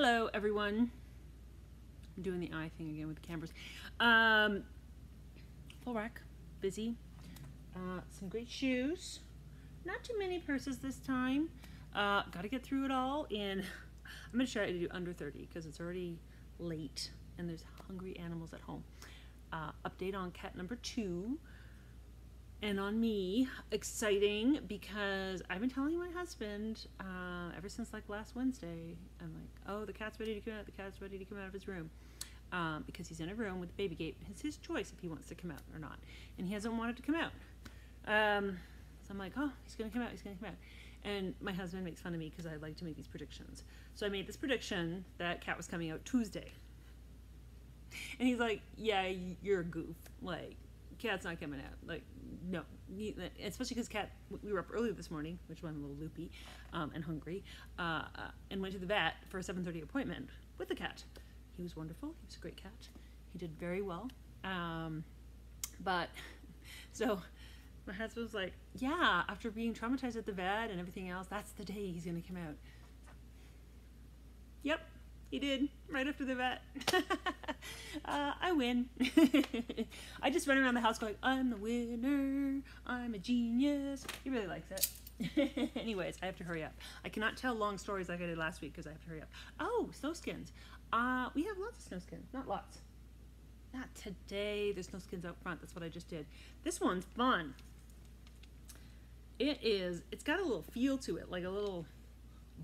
Hello, everyone. I'm doing the eye thing again with the cameras. Um, full rack, busy. Uh, some great shoes. Not too many purses this time. Uh, Got to get through it all. in, I'm going to try to do under 30 because it's already late and there's hungry animals at home. Uh, update on cat number two and on me exciting because i've been telling my husband uh, ever since like last wednesday i'm like oh the cat's ready to come out the cat's ready to come out of his room um, because he's in a room with the baby gate it's his choice if he wants to come out or not and he hasn't wanted to come out. Um, so i'm like oh he's gonna come out he's gonna come out and my husband makes fun of me because i like to make these predictions. So i made this prediction that cat was coming out tuesday. And he's like yeah you're a goof like cat's not coming out. Like, no. Especially because cat, we were up early this morning, which went a little loopy um, and hungry, uh, uh, and went to the vet for a 7.30 appointment with the cat. He was wonderful. He was a great cat. He did very well. Um, but, so my husband was like, yeah, after being traumatized at the vet and everything else, that's the day he's going to come out. Yep, he did, right after the vet. uh, I win. I just run around the house going, I'm the winner. I'm a genius. He really likes it. Anyways, I have to hurry up. I cannot tell long stories like I did last week because I have to hurry up. Oh, snow skins. Uh, we have lots of snow skins. Not lots. Not today. There's snow skins out front. That's what I just did. This one's fun. It is. It's got a little feel to it, like a little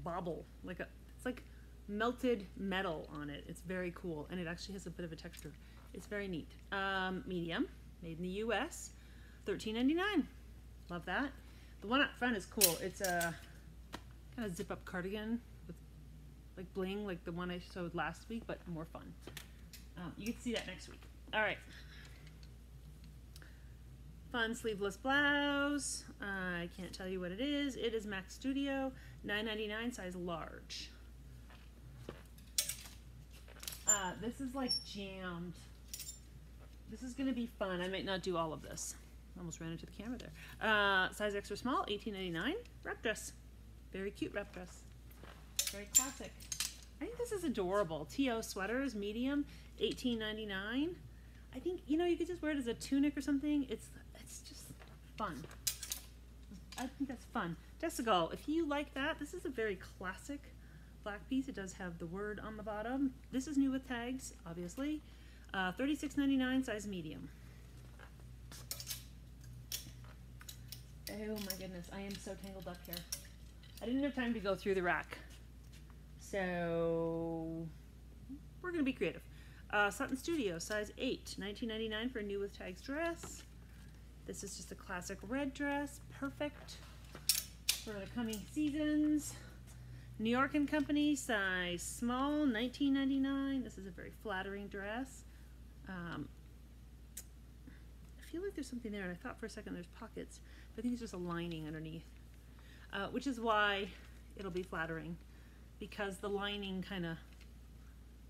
bobble. Like a. It's like melted metal on it. It's very cool, and it actually has a bit of a texture. It's very neat. Um, medium, made in the U.S., $13.99. Love that. The one up front is cool. It's a kind of zip-up cardigan with like bling, like the one I showed last week, but more fun. Um, you can see that next week. All right. Fun sleeveless blouse. Uh, I can't tell you what it is. It is Max Studio, $9.99, size large. Uh, this is like jammed. This is going to be fun. I might not do all of this. Almost ran into the camera there. Uh, size extra small, $18.99. Wrap dress. Very cute wrap dress. Very classic. I think this is adorable. T.O. sweaters, medium, $18.99. I think, you know, you could just wear it as a tunic or something. It's, it's just fun. I think that's fun. Jessica, if you like that, this is a very classic black piece. It does have the word on the bottom. This is new with tags, obviously. Uh, $36.99, size medium. Oh my goodness, I am so tangled up here. I didn't have time to go through the rack. So we're gonna be creative. Uh, Sutton Studio, size 8, $19.99 for a new with tags dress. This is just a classic red dress, perfect for the coming seasons. New York and Company, size small, $19.99. This is a very flattering dress. Um, I feel like there's something there, and I thought for a second there's pockets, but I think it's just a lining underneath, uh, which is why it'll be flattering, because the lining kind of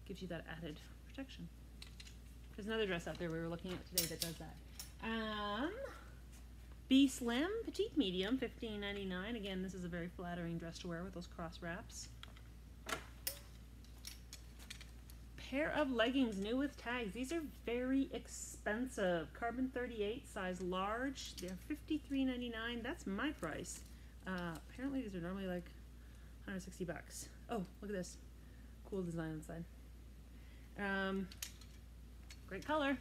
gives you that added protection. There's another dress out there we were looking at today that does that. Um, B Slim, petite medium, $15.99. Again, this is a very flattering dress to wear with those cross wraps. Pair of leggings, new with tags. These are very expensive. Carbon 38, size large. They're $53.99. That's my price. Uh, apparently these are normally like 160 bucks. Oh, look at this. Cool design on the side. Um, great color.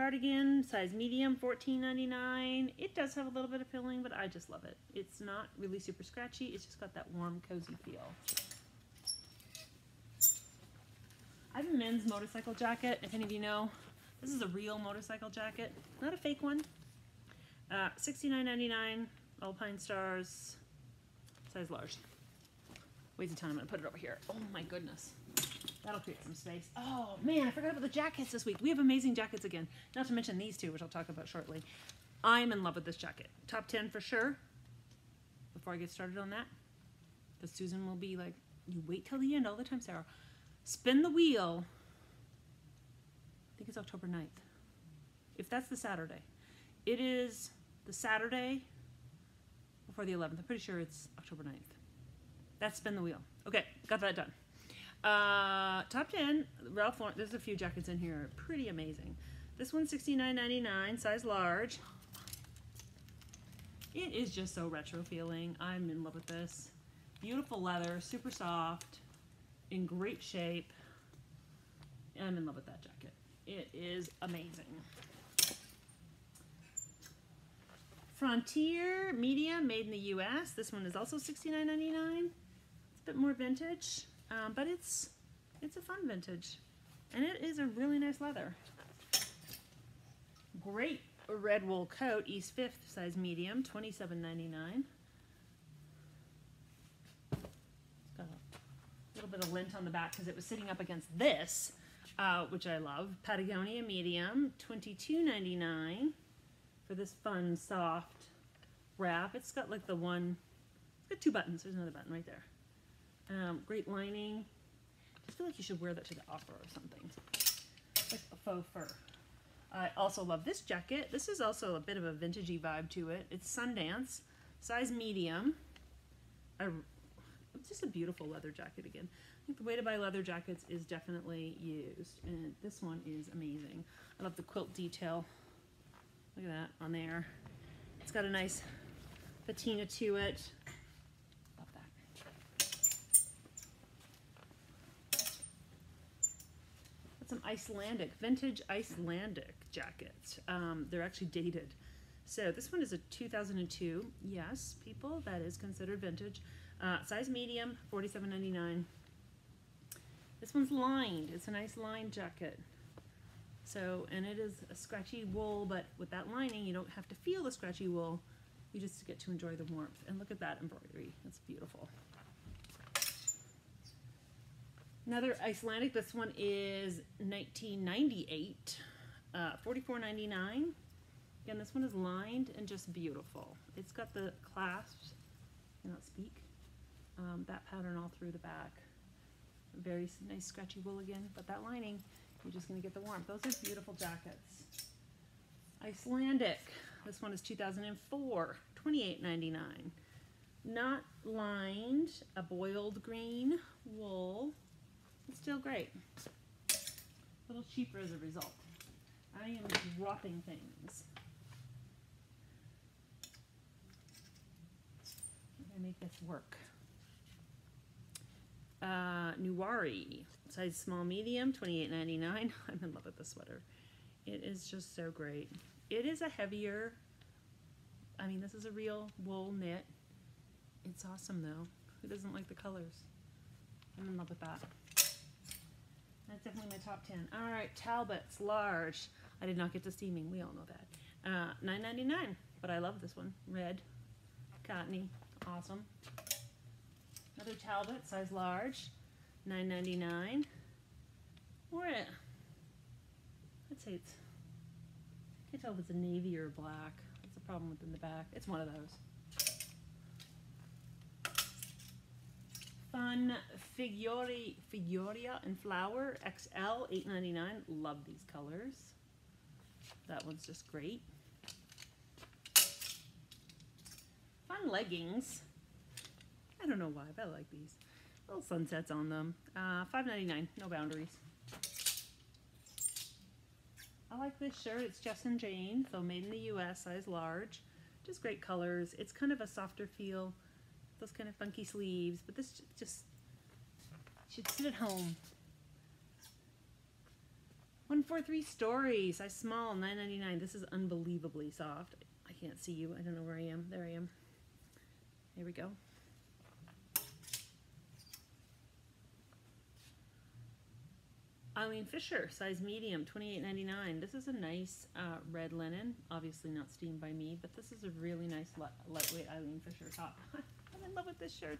Cardigan, size medium, $14.99. It does have a little bit of filling, but I just love it. It's not really super scratchy. It's just got that warm, cozy feel. I have a men's motorcycle jacket, if any of you know. This is a real motorcycle jacket, not a fake one. Uh, $69.99, Alpinestars, size large. Waste of time, I'm gonna put it over here. Oh my goodness. That'll create some space. Oh man, I forgot about the jackets this week. We have amazing jackets again. Not to mention these two, which I'll talk about shortly. I'm in love with this jacket. Top 10 for sure. Before I get started on that, because Susan will be like, you wait till the end all the time, Sarah. Spin the wheel. I think it's October 9th. If that's the Saturday. It is the Saturday before the 11th. I'm pretty sure it's October 9th. That's spin the wheel. Okay, got that done. Uh, top 10, Ralph Lauren, there's a few jackets in here, pretty amazing. This one's $69.99, size large. It is just so retro feeling. I'm in love with this. Beautiful leather, super soft, in great shape. I'm in love with that jacket. It is amazing. Frontier medium, made in the U.S. This one is also $69.99. It's a bit more vintage, um, but it's it's a fun vintage, and it is a really nice leather. Great red wool coat, East Fifth, size medium, $27.99. It's got a little bit of lint on the back because it was sitting up against this, uh, which I love. Patagonia medium, $22.99 for this fun, soft wrap. It's got like the one, it's got two buttons. There's another button right there. Um, great lining. I just feel like you should wear that to the opera or something. Like a faux fur. I also love this jacket. This is also a bit of a vintagey vibe to it. It's Sundance, size medium. A, it's just a beautiful leather jacket again. I think the way to buy leather jackets is definitely used, and this one is amazing. I love the quilt detail Look at that on there. It's got a nice patina to it. Love that. Got some Icelandic, vintage Icelandic jackets. Um, they're actually dated. So this one is a 2002. Yes, people, that is considered vintage. Uh, size medium, $47.99. This one's lined. It's a nice lined jacket. So, and it is a scratchy wool, but with that lining, you don't have to feel the scratchy wool. You just get to enjoy the warmth. And look at that embroidery. It's beautiful. Another Icelandic. This one is 1998. Uh, $44.99. Again, this one is lined and just beautiful. It's got the clasps, cannot speak, um, that pattern all through the back. Very nice scratchy wool again, but that lining you're just to get the warmth. Those are beautiful jackets. Icelandic. This one is 2004, $28.99. Not lined, a boiled green wool. It's still great. A little cheaper as a result. I am dropping things. I'm to make this work. Uh, Nuwari size small medium, $28.99. I'm in love with this sweater. It is just so great. It is a heavier, I mean, this is a real wool knit. It's awesome though. Who doesn't like the colors? I'm in love with that. That's definitely my top 10. All right, Talbot's large. I did not get to steaming. We all know that. Uh, $9.99, but I love this one. Red, cottony, awesome. Another Talbot, size large. Nine ninety nine. Or it, I'd say it's, I can't tell if it's a navy or a black. That's the problem within the back. It's one of those. Fun Figuri, Figueroa and Flower XL, eight ninety nine. Love these colors. That one's just great. Fun leggings. I don't know why, but I like these. Little sunsets on them. Uh, $5.99, no boundaries. I like this shirt. It's Jess and Jane, so made in the U.S., size large. Just great colors. It's kind of a softer feel. Those kind of funky sleeves, but this just should sit at home. 143 stories, size small, $9.99. This is unbelievably soft. I can't see you. I don't know where I am. There I am. Here we go. Eileen Fisher, size medium, $28.99. This is a nice uh, red linen, obviously not steamed by me, but this is a really nice lightweight Eileen Fisher top. I'm in love with this shirt.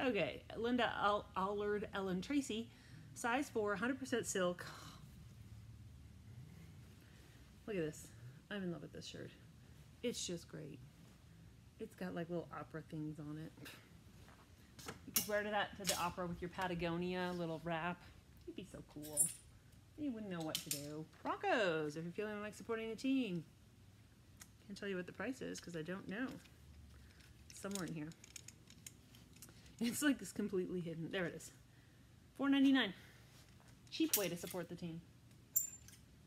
Okay, Linda Al Allard Ellen Tracy, size 4, 100% silk. Look at this. I'm in love with this shirt. It's just great. It's got like little opera things on it. You could wear to that to the opera with your Patagonia little wrap. You'd be so cool. You wouldn't know what to do. Broncos, if you're feeling like supporting a team. Can't tell you what the price is because I don't know. It's somewhere in here. It's like it's completely hidden. There it is. Four ninety nine. Cheap way to support the team.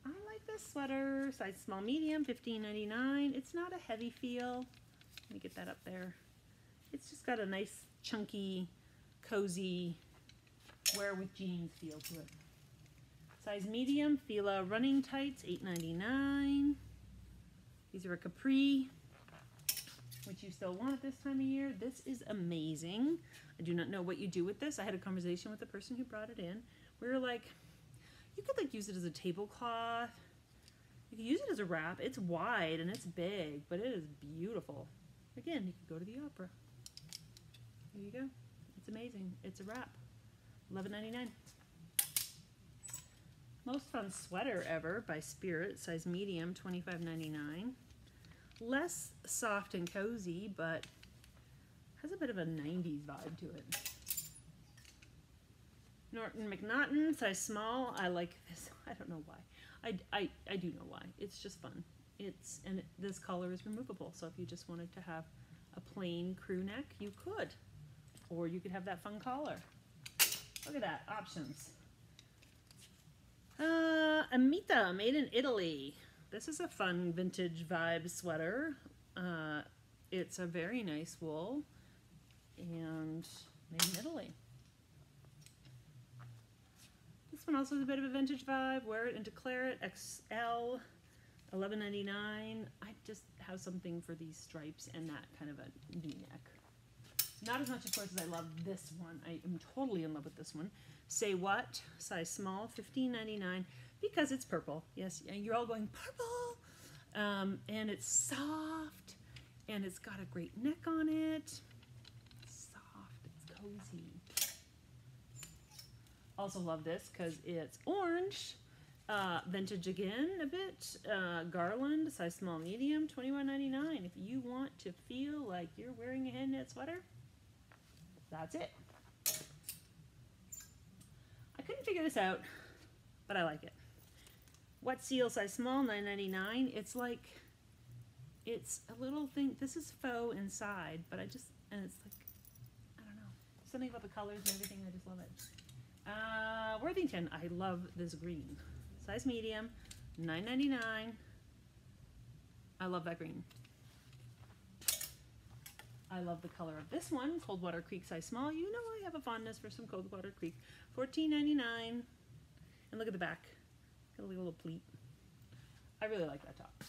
I like this sweater. Size small medium, fifteen ninety nine. It's not a heavy feel. Let me get that up there. It's just got a nice chunky, cozy, wear with jeans feel to it. Size medium, Fila running tights, eight ninety nine. These are a capri, which you still want at this time of year. This is amazing. I do not know what you do with this. I had a conversation with the person who brought it in. We were like, you could like use it as a tablecloth. You could use it as a wrap. It's wide and it's big, but it is beautiful. Again, you could go to the opera. There you go. It's amazing. It's a wrap. $11.99. Most fun sweater ever by Spirit, size medium, $25.99. Less soft and cozy, but has a bit of a 90s vibe to it. Norton McNaughton, size small. I like this. I don't know why. I, I, I do know why. It's just fun. It's and it, this collar is removable. So if you just wanted to have a plain crew neck, you could. Or you could have that fun collar. Look at that. Options. Uh, Amita, made in Italy. This is a fun vintage vibe sweater. Uh, it's a very nice wool and in Italy. This one also has a bit of a vintage vibe. Wear it and declare it. XL, $11.99. I just have something for these stripes and that kind of a v-neck. Not as much, of course, as I love this one. I am totally in love with this one. Say What, size small, $15.99, because it's purple. Yes, you're all going, purple! Um, and it's soft, and it's got a great neck on it. Cozy. Also love this because it's orange. Uh, vintage again a bit. Uh, Garland, size small medium, $21.99. If you want to feel like you're wearing a hand knit sweater, that's it. I couldn't figure this out, but I like it. What seal size small, $9.99. It's like, it's a little thing. This is faux inside, but I just, and it's like. Something about the colors and everything. I just love it. Uh, Worthington, I love this green. Size medium, $9.99. I love that green. I love the color of this one, Coldwater Creek size small. You know I have a fondness for some Coldwater Creek. $14.99. And look at the back. Got a little pleat. I really like that top.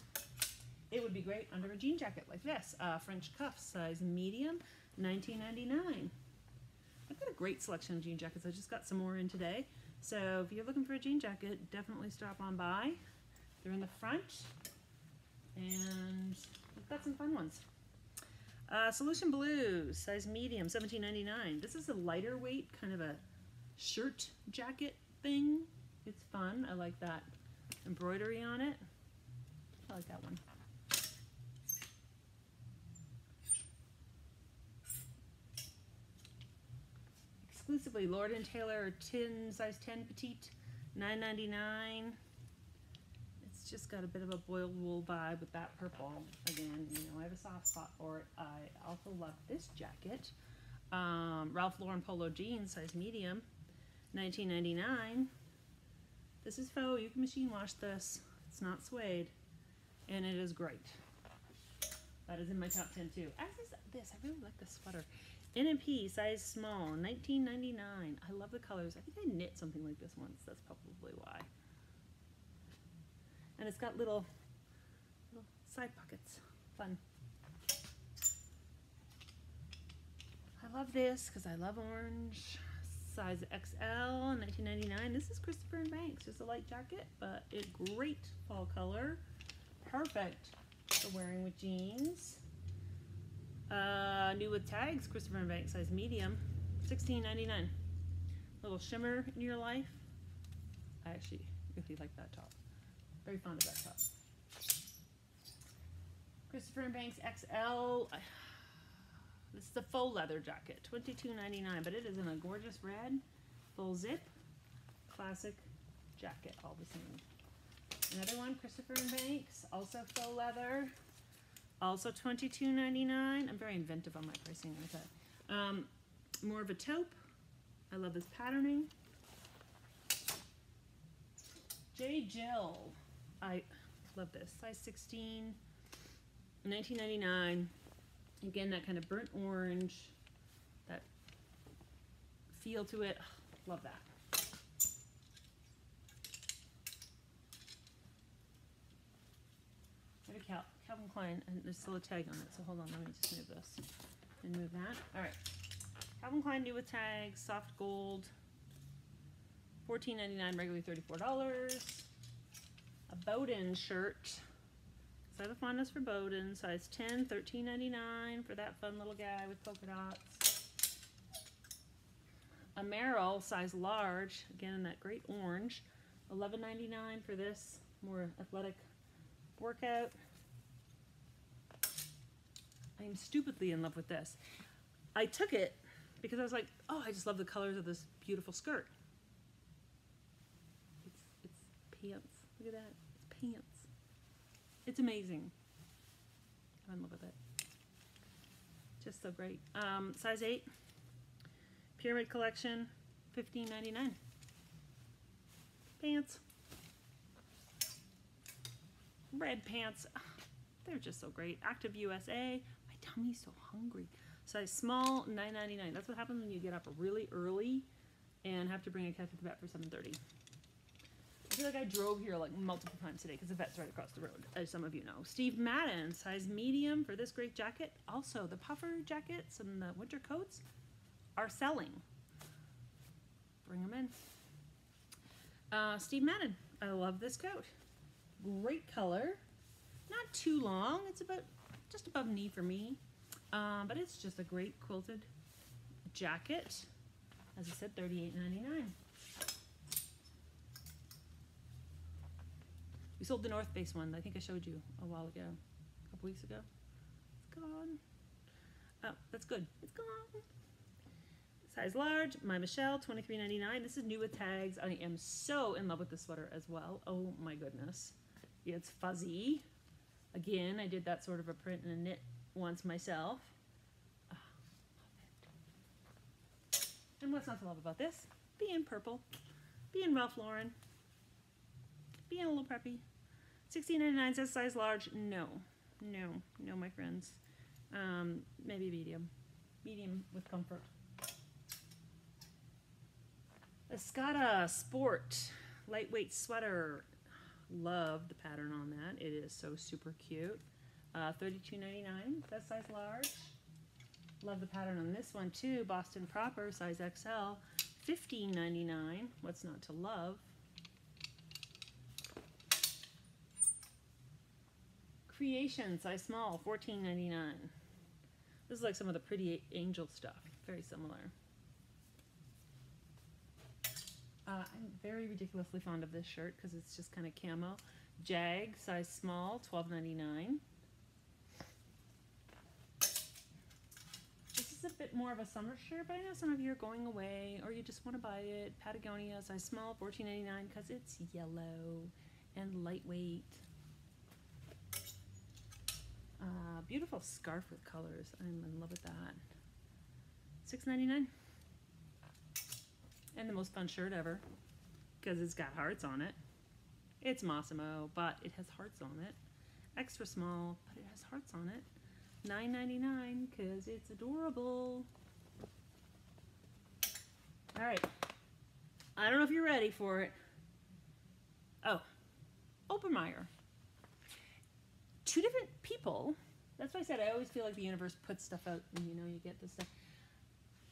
It would be great under a jean jacket like this. Uh, French cuff size medium, $19.99. I've got a great selection of jean jackets. I just got some more in today. So if you're looking for a jean jacket, definitely stop on by. They're in the front. And we've got some fun ones. Uh, Solution Blue, size medium, $17.99. This is a lighter weight, kind of a shirt jacket thing. It's fun. I like that embroidery on it. I like that one. Exclusively Lord Taylor tin size 10 petite, $9.99 It's just got a bit of a boiled wool vibe with that purple. Again, you know, I have a soft spot for it. I also love this jacket. Um, Ralph Lauren Polo Jeans, size medium, 19.99. This is faux. You can machine wash this. It's not suede, and it is great. That is in my top 10 too. As is this. I really like this sweater. N&P, size small, 19.99. I love the colors. I think I knit something like this once. That's probably why and it's got little, little side pockets. Fun. I love this because I love orange. Size XL, 19.99. This is Christopher and Banks. Just a light jacket, but a great fall color. Perfect for wearing with jeans. Uh, new with tags, Christopher and Banks, size medium, 16.99. Little shimmer in your life. I actually really like that top. Very fond of that top. Christopher and Banks XL. This is a faux leather jacket, $22.99, but it is in a gorgeous red, full zip, classic jacket, all the same. Another one, Christopher and Banks, also faux leather, also $22.99. I'm very inventive on my pricing with. Um, more of a taupe. I love this patterning. J. Jill. I love this. Size 16, 1999. Again, that kind of burnt orange, that feel to it. Love that. Got a Cal Calvin Klein, and there's still a tag on it, so hold on, let me just move this and move that. All right. Calvin Klein new with tags, soft gold, $14.99, regularly $34. A Bowden shirt. Have a fondness for Bowden, size 10, $13.99 for that fun little guy with polka dots. A Merrell, size large, again in that great orange, $11.99 for this more athletic workout. I am stupidly in love with this. I took it because I was like, oh, I just love the colors of this beautiful skirt. It's, it's pants. Look at that. It's pants. It's amazing. I'm in love with it. Just so great. Um, size 8. Pyramid Collection, $15.99. Pants. Red pants. They're just so great. Active USA. My tummy's so hungry. Size small, $9.99. That's what happens when you get up really early and have to bring a cat to the vet for 7.30. I feel like I drove here like multiple times today because the vet's right across the road, as some of you know. Steve Madden, size medium for this great jacket. Also, the puffer jackets and the winter coats are selling. Bring them in. Uh, Steve Madden, I love this coat. Great color. Not too long. It's about just above knee for me. Um, but it's just a great quilted jacket. As I said, $38.99. We sold the North Face one. I think I showed you a while ago, a couple weeks ago. It's gone. Oh, that's good. It's gone. Size large, my Michelle, $23.99. This is new with tags. I am so in love with this sweater as well. Oh my goodness. It's fuzzy. Again, I did that sort of a print and a knit once myself. Oh, and what's not to love about this? Being purple, being Ralph Lauren, being a little preppy. $16.99 says size large. No, no, no, my friends. Um, maybe medium. Medium with comfort. Escada Sport lightweight sweater. Love the pattern on that. It is so super cute. Uh, $32.99, that size large. Love the pattern on this one too. Boston Proper, size XL. $15.99. What's not to love? Creation, size small, $14.99. This is like some of the pretty angel stuff. Very similar. Uh, I'm very ridiculously fond of this shirt because it's just kind of camo. Jag, size small, $12.99. This is a bit more of a summer shirt, but I know some of you are going away or you just want to buy it. Patagonia, size small, $14.99 because it's yellow and lightweight. Uh, beautiful scarf with colors. I'm in love with that. $6.99 and the most fun shirt ever because it's got hearts on it. It's Mossimo, but it has hearts on it. Extra small, but it has hearts on it. $9.99 because it's adorable. All right. I don't know if you're ready for it. Oh, Obermeyer. Two different people. That's why I said I always feel like the universe puts stuff out and you know you get this stuff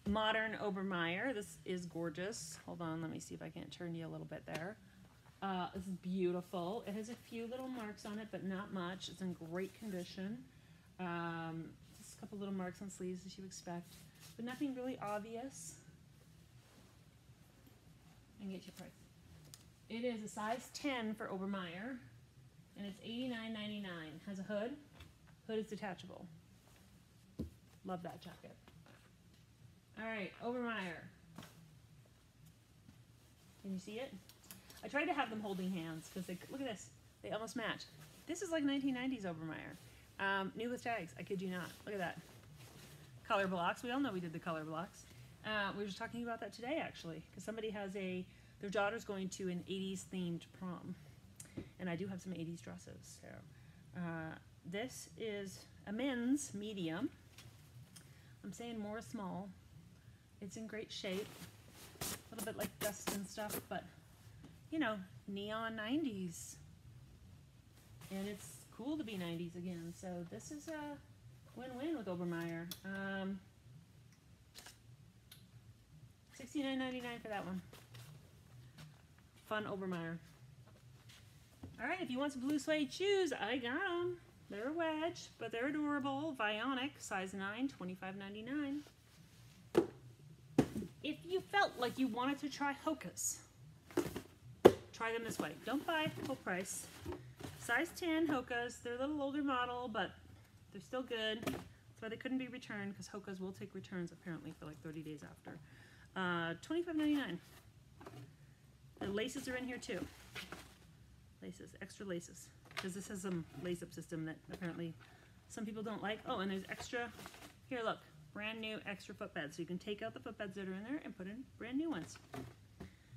modern Obermeyer. This is gorgeous. Hold on, let me see if I can't turn you a little bit there. Uh, it's beautiful. It has a few little marks on it, but not much. It's in great condition. Um, just a couple little marks on sleeves as you expect, but nothing really obvious. And get your price. It is a size 10 for Obermeyer, and it's $89.99. Has a hood. Hood is detachable. Love that jacket. All right, Obermeyer. Can you see it? I tried to have them holding hands because they look at this. They almost match. This is like 1990s Obermeyer. Um, new with tags. I kid you not. Look at that. Color blocks. We all know we did the color blocks. Uh, we were just talking about that today, actually, because somebody has a their daughter's going to an '80s themed prom, and I do have some '80s dresses. So uh, this is a men's medium. I'm saying more small. It's in great shape. A little bit like dust and stuff, but you know, neon 90s. And it's cool to be 90s again. So this is a win-win with Obermeyer. Um, $69.99 for that one. Fun Obermeyer. All right, if you want some blue suede shoes, I got them. They're a wedge, but they're adorable. Vionic, size 9, $25.99. Like you wanted to try Hoka's, try them this way. Don't buy full price. Size 10 Hoka's. They're a little older model, but they're still good. That's why they couldn't be returned, because Hoka's will take returns apparently for like 30 days after. Uh, $25.99. The laces are in here too. Laces, extra laces. Because this has some lace-up system that apparently some people don't like. Oh, and there's extra, here look, brand new extra footbeds. So you can take out the footbeds that are in there and put in brand new ones.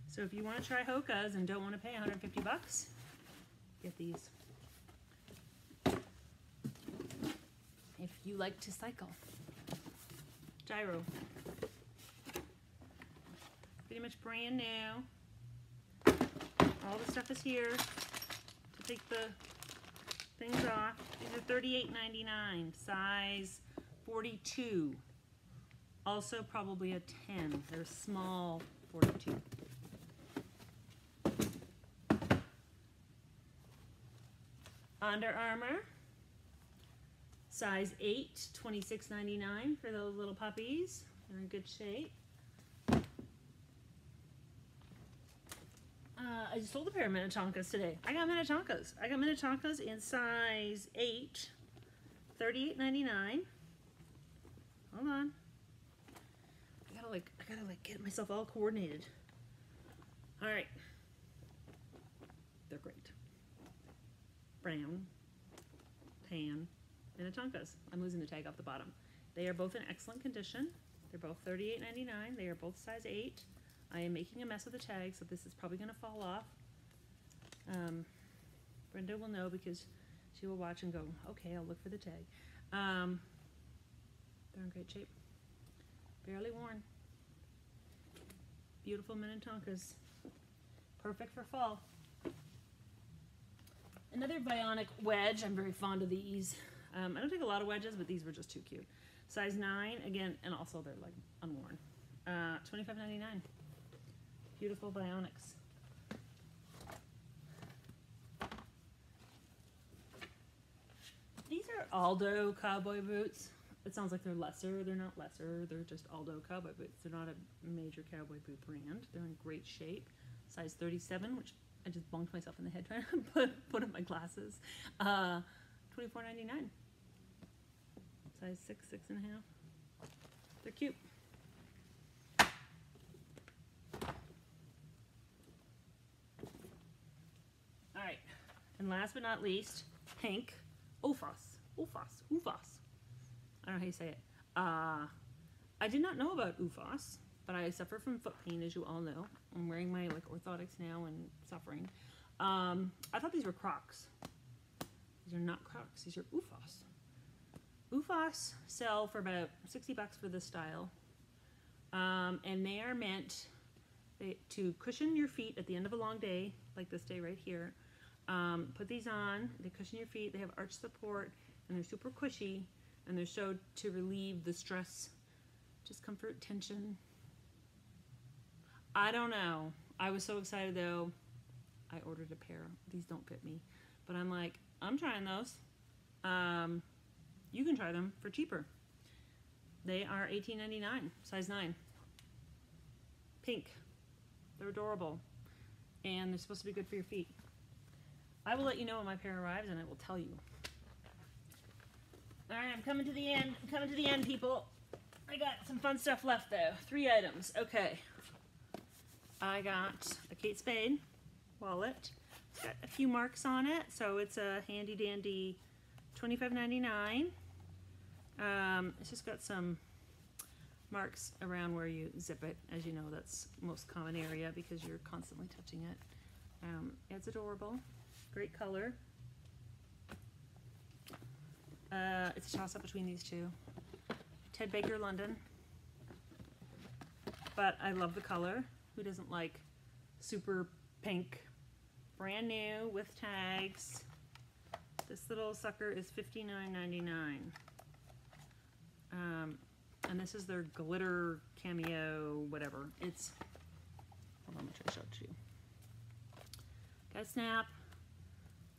So if you want to try Hoka's and don't want to pay 150 bucks, get these. If you like to cycle. Giro. Pretty much brand new. All the stuff is here to take the things off. These are $38.99, size 42. Also probably a 10. They're small 42. Under Armour, size 8, $26.99 for those little puppies. They're in good shape. Uh, I just sold a pair of Minnetonkas today. I got Minnetonkas. I got Minnetonkas in size 8, $38.99. Hold on. I gotta like, get myself all coordinated. All right. They're great. Brown, tan, Minnetonkas. I'm losing the tag off the bottom. They are both in excellent condition. They're both $38.99. They are both size 8. I am making a mess of the tag, so this is probably going to fall off. Um, Brenda will know because she will watch and go, okay, I'll look for the tag. Um, they're in great shape. Barely worn. Beautiful Minnetonkas. Perfect for fall. Another Vionic wedge. I'm very fond of these. Um, I don't take a lot of wedges, but these were just too cute. Size 9, again, and also they're like unworn. Uh, $25.99. Beautiful Vionics. These are Aldo cowboy boots. It sounds like they're lesser. They're not lesser. They're just Aldo cowboy boots. They're not a major cowboy boot brand. They're in great shape. Size 37, which I just bonked myself in the head trying to put, put up my glasses. Uh, $24.99. Size 6, six and a half. They're cute. All right, and last but not least, pink, OOFOS, OOFOS, OOFOS. I don't know how you say it. Uh, I did not know about OOFOS, but I suffer from foot pain, as you all know. I'm wearing my like orthotics now and suffering. Um, I thought these were Crocs. These are not Crocs. These are OOFOS. OOFOS sell for about 60 bucks for this style. Um, and they are meant to cushion your feet at the end of a long day, like this day right here. Um, put these on, they cushion your feet, they have arch support, and they're super cushy, and they're showed to relieve the stress, discomfort, tension. I don't know. I was so excited though. I ordered a pair. These don't fit me. But I'm like, I'm trying those. Um, you can try them for cheaper. They are $18.99, size 9. Pink. They're adorable. And they're supposed to be good for your feet. I will let you know when my pair arrives and I will tell you. Alright, I'm coming to the end. I'm coming to the end, people. I got some fun stuff left though. Three items. Okay. I got a Kate Spade wallet. It's got a few marks on it, so it's a handy dandy $25.99. Um, it's just got some marks around where you zip it. As you know, that's most common area because you're constantly touching it. Um, it's adorable, great color. Uh, it's a toss up between these two. Ted Baker London. But I love the color. Who doesn't like super pink? Brand new with tags. This little sucker is $59.99. Um, and this is their glitter cameo, whatever. It's, hold on, I'm try to show it to you. Got a snap.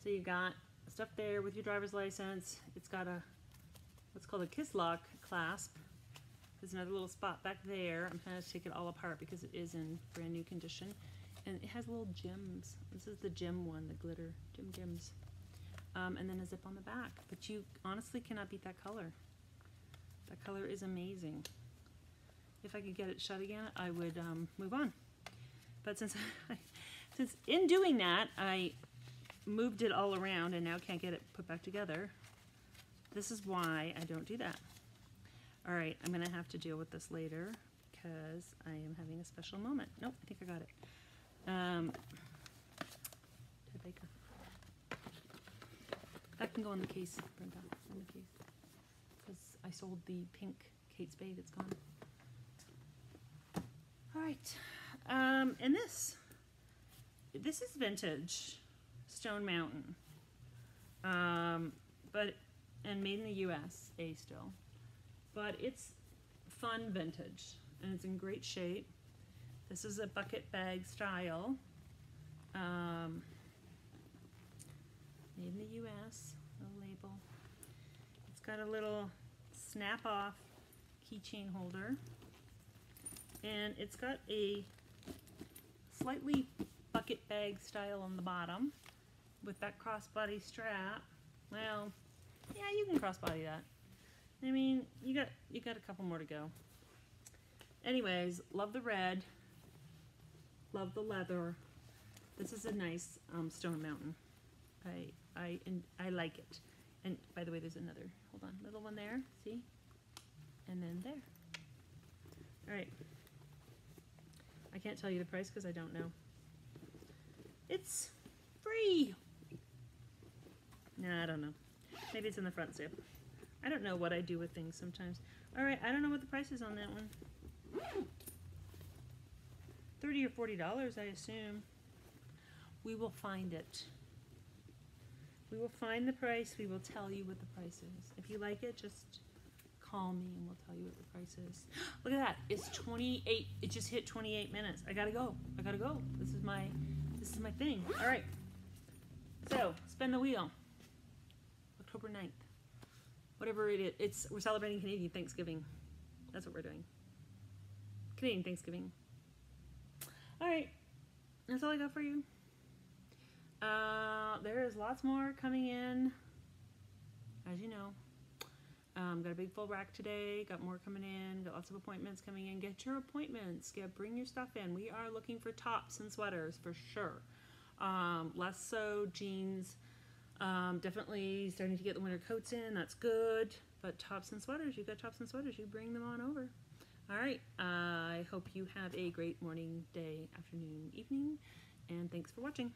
So you got stuff there with your driver's license. It's got a, what's called a kiss lock clasp. There's another little spot back there. I'm to take it all apart because it is in brand new condition. And it has little gems. This is the gem one, the glitter, gem gems. Um, and then a zip on the back. But you honestly cannot beat that color. That color is amazing. If I could get it shut again, I would um, move on. But since, I, since in doing that, I moved it all around and now can't get it put back together, this is why I don't do that. All right, I'm gonna have to deal with this later because I am having a special moment. Nope, I think I got it. Um, Ted Baker. That can go in the case, Brenda, in the case. Because I sold the pink Kate Spade, it's gone. All right, um, and this, this is vintage Stone Mountain. Um, but, and made in the U.S. A still. But it's fun vintage and it's in great shape. This is a bucket bag style. Um, made in the US, no label. It's got a little snap off keychain holder. And it's got a slightly bucket bag style on the bottom with that crossbody strap. Well, yeah, you can crossbody that. I mean, you got you got a couple more to go. Anyways, love the red. Love the leather. This is a nice um, Stone Mountain. I I and I like it. And by the way, there's another. Hold on, little one there. See? And then there. All right. I can't tell you the price because I don't know. It's free. Nah, I don't know. Maybe it's in the front zip. I don't know what I do with things sometimes. All right, I don't know what the price is on that one. 30 or 40 dollars, I assume. We will find it. We will find the price. We will tell you what the price is. If you like it, just call me and we'll tell you what the price is. Look at that. It's 28. It just hit 28 minutes. I gotta go. I gotta go. This is my this is my thing. All right. So, spin the wheel. October 9th. Whatever it is. It's we're celebrating Canadian Thanksgiving. That's what we're doing. Canadian Thanksgiving. All right. That's all I got for you. Uh, there is lots more coming in, as you know. Um, got a big full rack today. Got more coming in. Got lots of appointments coming in. Get your appointments. Get bring your stuff in. We are looking for tops and sweaters for sure. Um, less so jeans. Um, definitely starting to get the winter coats in. That's good. But tops and sweaters. you've got tops and sweaters. You bring them on over. All right. Uh, I hope you have a great morning, day, afternoon, evening, and thanks for watching.